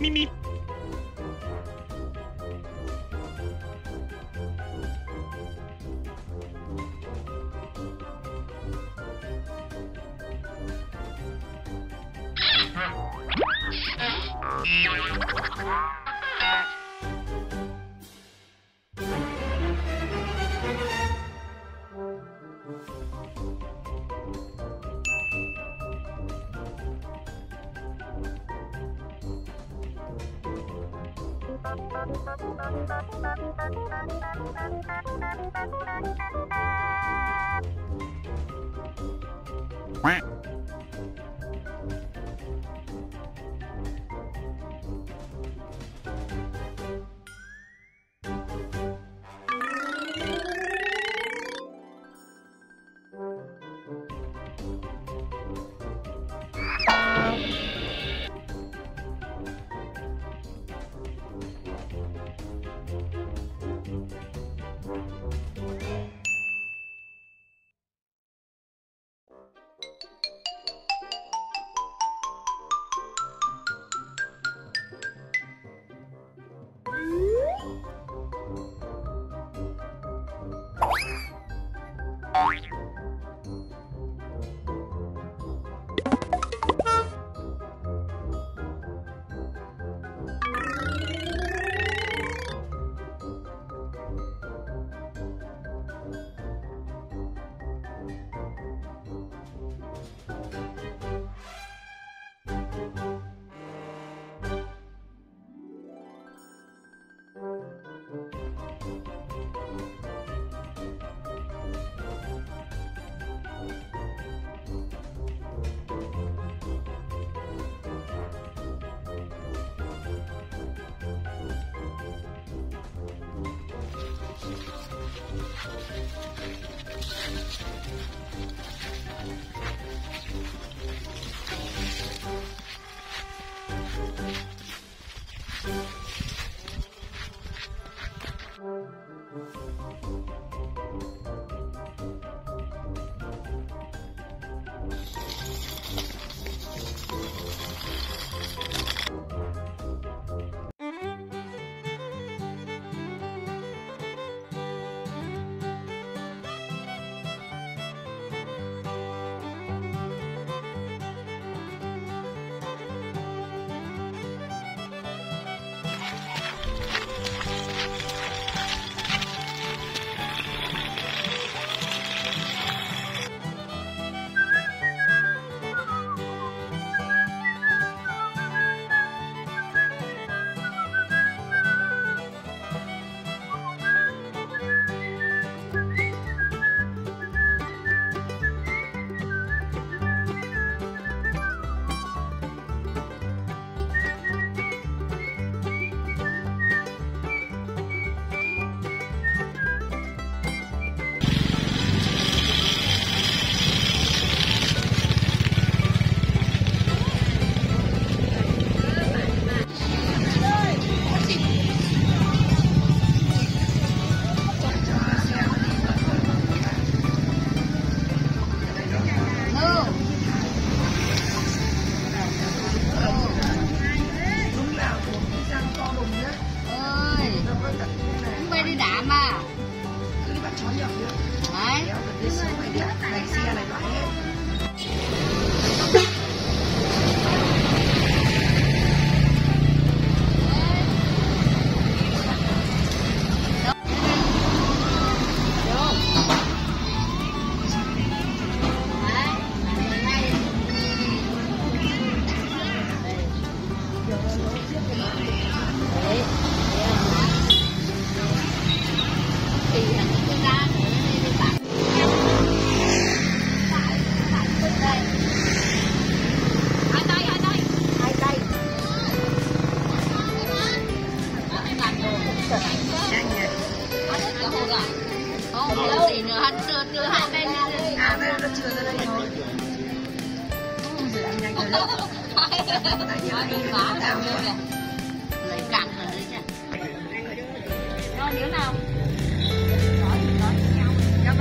耳。Quack.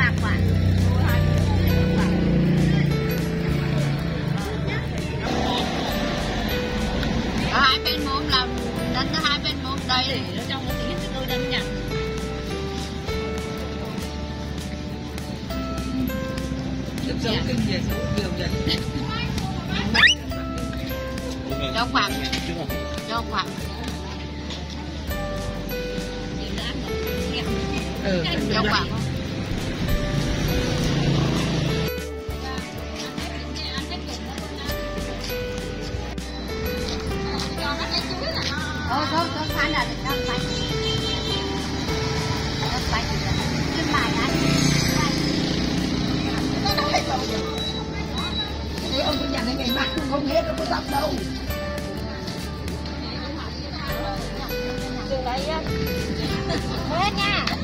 Bạc quản ở hai bên mồm là đánh ở hai bên mồm đây để nó trong cái tiếng tôi đánh Được dấu kinh nghiệm dấu nhiều nhận cho khoảng cho khoảng Ừ cho Thôi Đây Hết nha.